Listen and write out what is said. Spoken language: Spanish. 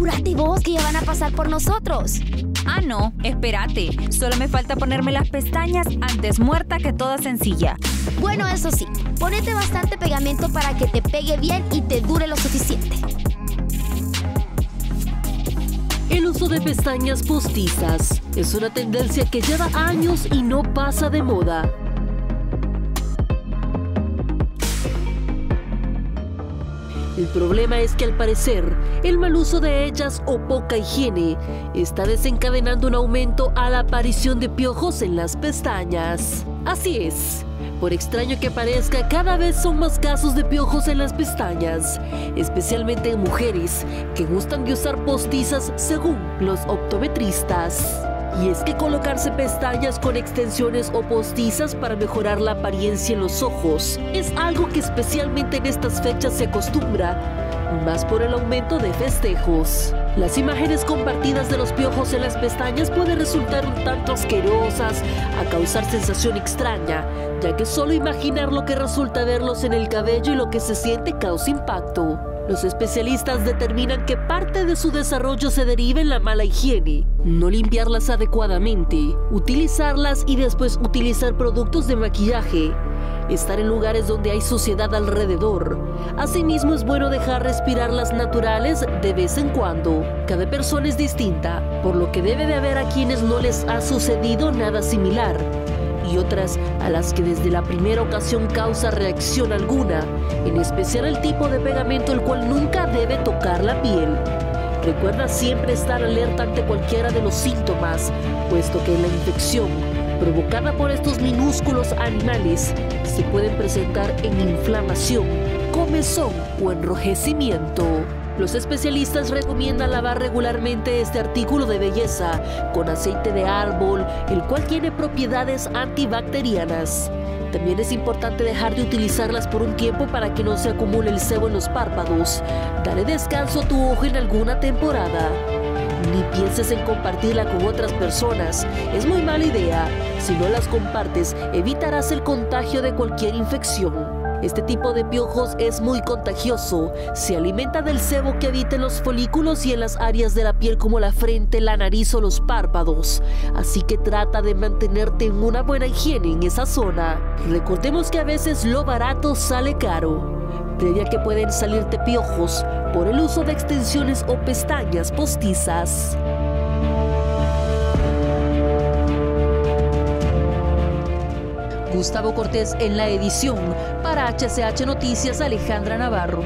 Apúrate vos, que ya van a pasar por nosotros. Ah, no, espérate. Solo me falta ponerme las pestañas antes muerta que toda sencilla. Bueno, eso sí, ponete bastante pegamento para que te pegue bien y te dure lo suficiente. El uso de pestañas postizas es una tendencia que lleva años y no pasa de moda. El problema es que al parecer, el mal uso de ellas o poca higiene está desencadenando un aumento a la aparición de piojos en las pestañas. Así es, por extraño que parezca, cada vez son más casos de piojos en las pestañas, especialmente en mujeres que gustan de usar postizas según los optometristas. Y es que colocarse pestañas con extensiones o postizas para mejorar la apariencia en los ojos es algo que especialmente en estas fechas se acostumbra, más por el aumento de festejos. Las imágenes compartidas de los piojos en las pestañas pueden resultar un tanto asquerosas, a causar sensación extraña, ya que solo imaginar lo que resulta verlos en el cabello y lo que se siente causa impacto. Los especialistas determinan que parte de su desarrollo se deriva en la mala higiene, no limpiarlas adecuadamente, utilizarlas y después utilizar productos de maquillaje, estar en lugares donde hay suciedad alrededor. Asimismo es bueno dejar respirar las naturales de vez en cuando. Cada persona es distinta, por lo que debe de haber a quienes no les ha sucedido nada similar y otras a las que desde la primera ocasión causa reacción alguna, en especial el tipo de pegamento el cual nunca debe tocar la piel. Recuerda siempre estar alerta ante cualquiera de los síntomas, puesto que la infección provocada por estos minúsculos animales se pueden presentar en inflamación, comezón o enrojecimiento. Los especialistas recomiendan lavar regularmente este artículo de belleza con aceite de árbol, el cual tiene propiedades antibacterianas. También es importante dejar de utilizarlas por un tiempo para que no se acumule el sebo en los párpados. Dale descanso a tu ojo en alguna temporada. Ni pienses en compartirla con otras personas. Es muy mala idea. Si no las compartes, evitarás el contagio de cualquier infección. Este tipo de piojos es muy contagioso. Se alimenta del sebo que habita en los folículos y en las áreas de la piel como la frente, la nariz o los párpados. Así que trata de mantenerte en una buena higiene en esa zona. Recordemos que a veces lo barato sale caro. Previa que pueden salirte piojos por el uso de extensiones o pestañas postizas. Gustavo Cortés en la edición. Para HCH Noticias, Alejandra Navarro.